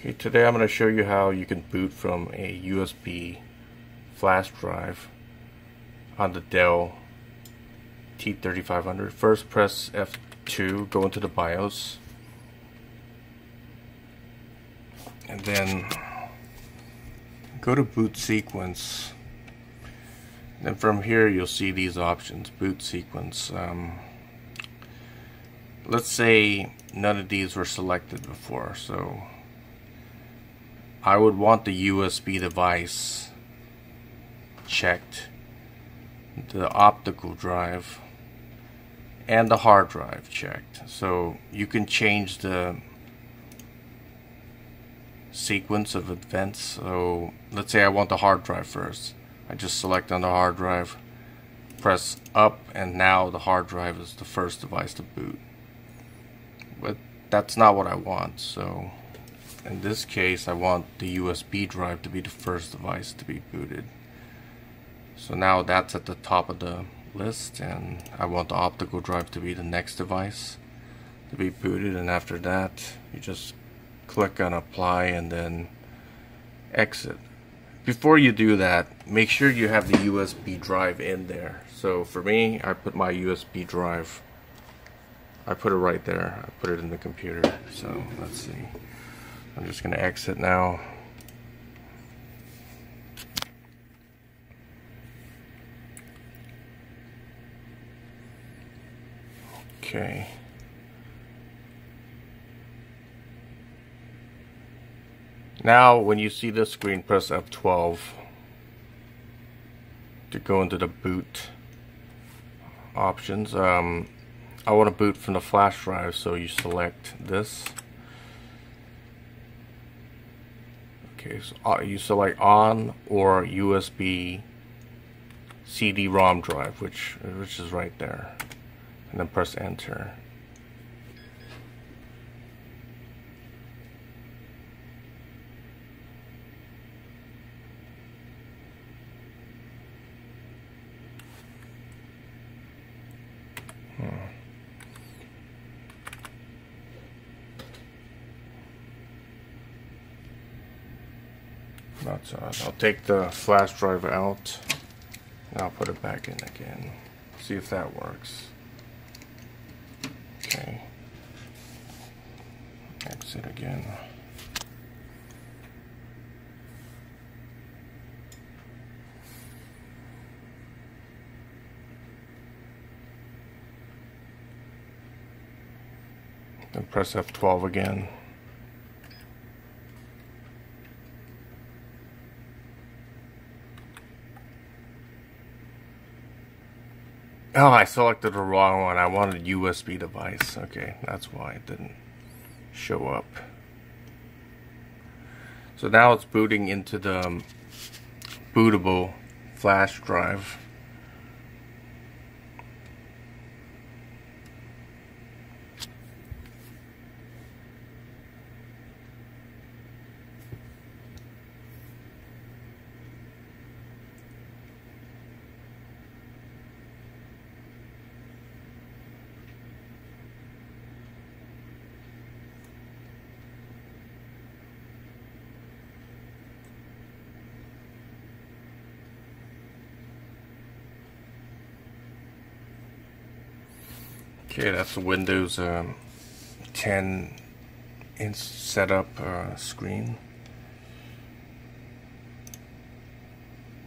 Okay, today I'm going to show you how you can boot from a USB flash drive on the Dell T3500. First press F2, go into the BIOS, and then go to boot sequence. Then from here you'll see these options, boot sequence. Um, let's say none of these were selected before, so I would want the USB device checked, the optical drive, and the hard drive checked. So you can change the sequence of events. So let's say I want the hard drive first. I just select on the hard drive, press up, and now the hard drive is the first device to boot. But that's not what I want, so in this case I want the USB drive to be the first device to be booted. So now that's at the top of the list and I want the optical drive to be the next device to be booted. And after that you just click on apply and then exit. Before you do that make sure you have the USB drive in there. So for me I put my USB drive. I put it right there. I put it in the computer. So let's see I'm just going to exit now. Okay. Now, when you see this screen, press F12 to go into the boot options. Um, I want to boot from the flash drive, so you select this. Okay, so uh, you select on or USB CD-ROM drive, which which is right there, and then press enter. Odd. I'll take the flash drive out and I'll put it back in again. See if that works. Okay. Exit again. And press F12 again. Oh, I selected the wrong one. I wanted USB device. Okay, that's why it didn't show up. So now it's booting into the um, bootable flash drive. Okay, that's the Windows um, 10 in setup uh, screen.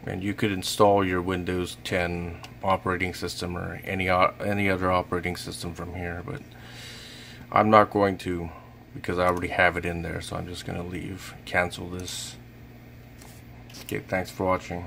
And you could install your Windows 10 operating system or any any other operating system from here, but I'm not going to because I already have it in there, so I'm just going to leave, cancel this. Okay, thanks for watching.